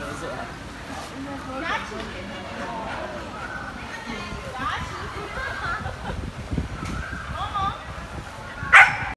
应该喝